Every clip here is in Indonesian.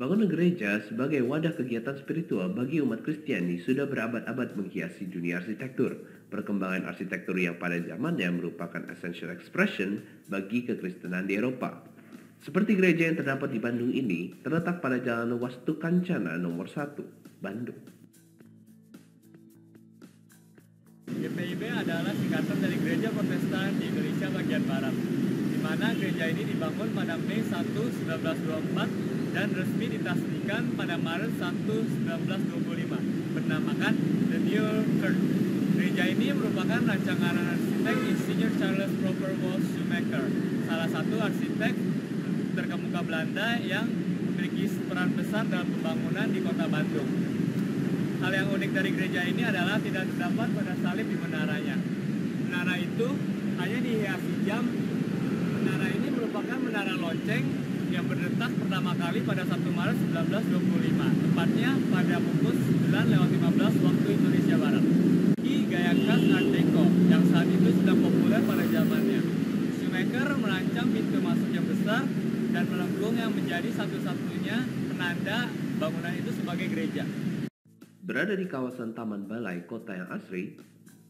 Bangunan gereja sebagai wadah kegiatan spiritual bagi umat Kristiani sudah berabad-abad menghiasi dunia arsitektur. Perkembangan arsitektur yang pada zamannya merupakan essential expression bagi kekristenan di Eropa. Seperti gereja yang terdapat di Bandung ini, terletak pada Jalan Wastu Kancana nomor 1, Bandung. GPIB adalah singkatan dari Gereja Protestan di Indonesia bagian Barat, mana gereja ini dibangun pada Mei 1, 1924 dan resmi ditasdikan pada Maret 1, 1925 bernamakan The New Church. Gereja ini merupakan rancangan arsitek Insinyur Charles Proper Walsh Shoemaker, salah satu arsitek terkemuka Belanda yang memiliki peran besar dalam pembangunan di kota Bandung. Hal yang unik dari gereja ini adalah tidak terdapat pada salib di menaranya. Menara itu hanya dihiasi jam. Menara ini merupakan menara lonceng yang berdetak pertama kali pada 1 Maret 1925, tepatnya pada pukul 9 lewat 15 waktu Indonesia Barat. Di gaya khas Art Deco yang saat itu sedang populer pada zamannya. Shoemaker merancang pintu masuk yang besar dan melengkung yang menjadi satu-satunya penanda bangunan itu sebagai gereja. Berada di kawasan Taman Balai, kota yang asri,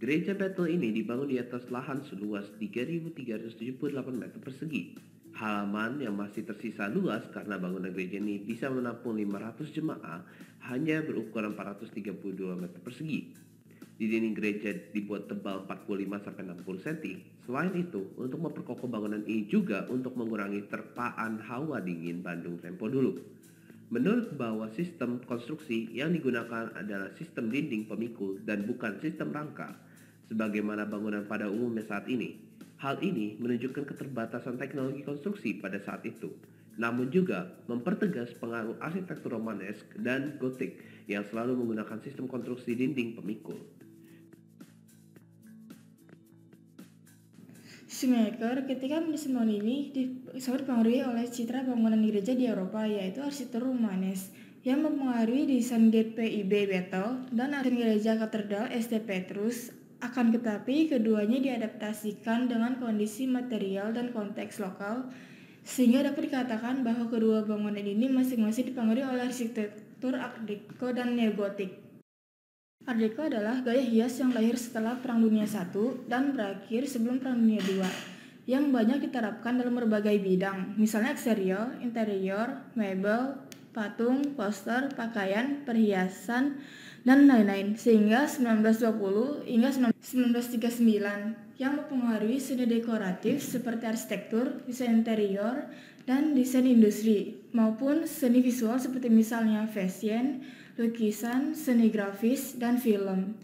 gereja Bethel ini dibangun di atas lahan seluas 3.378 meter persegi halaman yang masih tersisa luas karena bangunan gereja ini bisa menampung 500 jemaah hanya berukuran 432 meter persegi. Di dinding gereja dibuat tebal 45-60 cm. Selain itu, untuk memperkokoh bangunan ini juga untuk mengurangi terpaan hawa dingin Bandung tempo dulu. Menurut bahwa sistem konstruksi yang digunakan adalah sistem dinding pemikul dan bukan sistem rangka, sebagaimana bangunan pada umumnya saat ini. Hal ini menunjukkan keterbatasan teknologi konstruksi pada saat itu, namun juga mempertegas pengaruh arsitektur Romanesk dan Gotik yang selalu menggunakan sistem konstruksi dinding pemikul. Shoemaker ketika mendesain bangunan ini dipengaruhi oleh citra bangunan gereja di Eropa yaitu arsitektur Romanes yang mempengaruhi desain GPIB Bethel dan arsitektur gereja katedral St. Petrus akan tetapi, keduanya diadaptasikan dengan kondisi material dan konteks lokal, sehingga dapat dikatakan bahwa kedua bangunan ini masing-masing dipengaruhi oleh arsitektur Art Deco dan neogotik. Art Deco adalah gaya hias yang lahir setelah Perang Dunia I dan berakhir sebelum Perang Dunia II, yang banyak diterapkan dalam berbagai bidang, misalnya eksterior, interior, mebel, patung, poster, pakaian, perhiasan, dan lain-lain sehingga 1920 hingga 1939 yang mempengaruhi seni dekoratif seperti arsitektur, desain interior, dan desain industri maupun seni visual seperti misalnya fashion, lukisan, seni grafis, dan film.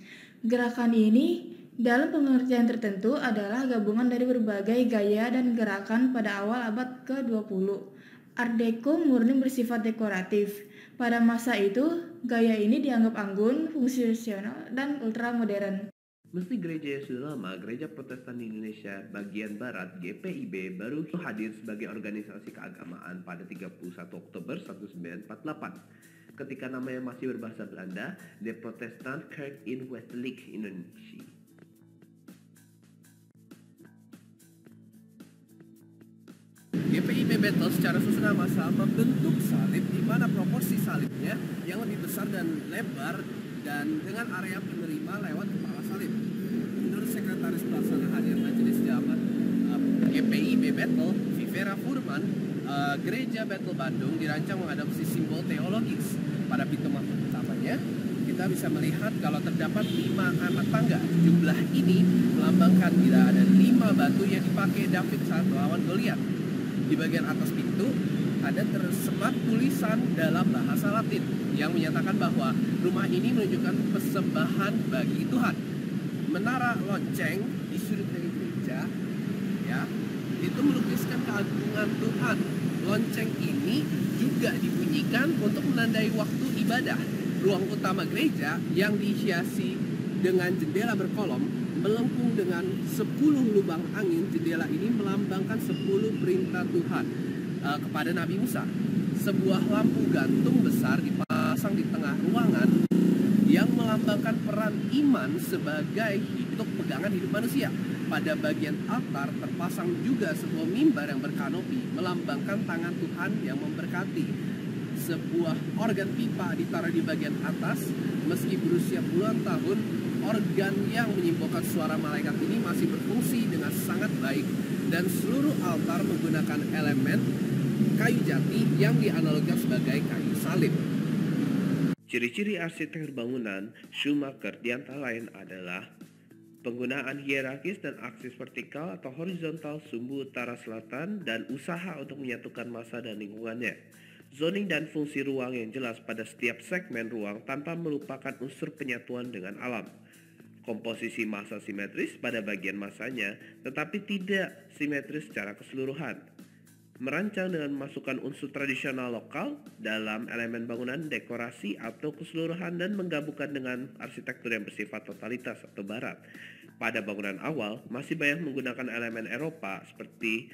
Gerakan ini dalam pengertian tertentu adalah gabungan dari berbagai gaya dan gerakan pada awal abad ke-20. Art Deco murni bersifat dekoratif, pada masa itu, gaya ini dianggap anggun, fungsional, dan ultra modern. Meski gereja yang sudah lama, Gereja Protestan Indonesia bagian Barat GPIB baru hadir sebagai organisasi keagamaan pada 31 Oktober 1948 ketika namanya masih berbahasa Belanda, The Protestant Kerk in Westelijk Indonesia. Battle secara susunan masa membentuk salib di mana proporsi salibnya yang lebih besar dan lebar dan dengan area penerima lewat kepala salib. Menurut Sekretaris Pelaksana Hadiah Majelis Jabat uh, GPIB Battle, Vivera Furman, uh, Gereja Battle Bandung dirancang mengadopsi simbol teologis pada pintu masuk utamanya kita bisa melihat kalau terdapat lima anak tangga. Jumlah ini melambangkan bila ada lima batu yang dipakai David saat melawan Goliat di bagian atas pintu ada tersemat tulisan dalam bahasa Latin yang menyatakan bahwa rumah ini menunjukkan persembahan bagi Tuhan. Menara lonceng di sudut dari gereja ya itu melukiskan keagungan Tuhan. Lonceng ini juga dibunyikan untuk menandai waktu ibadah. Ruang utama gereja yang dihiasi dengan jendela berkolom melengkung dengan 10 lubang angin jendela ini melambangkan 10 perintah Tuhan uh, kepada Nabi Musa. Sebuah lampu gantung besar dipasang di tengah ruangan yang melambangkan peran iman sebagai hidup pegangan hidup manusia. Pada bagian altar terpasang juga sebuah mimbar yang berkanopi melambangkan tangan Tuhan yang memberkati sebuah organ pipa ditaruh di bagian atas, meski berusia puluhan tahun, organ yang menyimbolkan suara malaikat ini masih berfungsi dengan sangat baik dan seluruh altar menggunakan elemen kayu jati yang dianalogikan sebagai kayu salib. Ciri-ciri arsitektur bangunan Schumacher di antara lain adalah penggunaan hierarkis dan aksis vertikal atau horizontal sumbu utara selatan dan usaha untuk menyatukan masa dan lingkungannya. Zoning dan fungsi ruang yang jelas pada setiap segmen ruang tanpa melupakan unsur penyatuan dengan alam. Komposisi masa simetris pada bagian masanya tetapi tidak simetris secara keseluruhan merancang dengan memasukkan unsur tradisional lokal dalam elemen bangunan dekorasi atau keseluruhan dan menggabungkan dengan arsitektur yang bersifat totalitas atau barat. Pada bangunan awal masih banyak menggunakan elemen Eropa seperti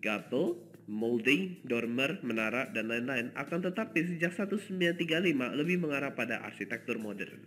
gato, molding, dormer, menara, dan lain-lain akan tetapi sejak 1935 lebih mengarah pada arsitektur modern.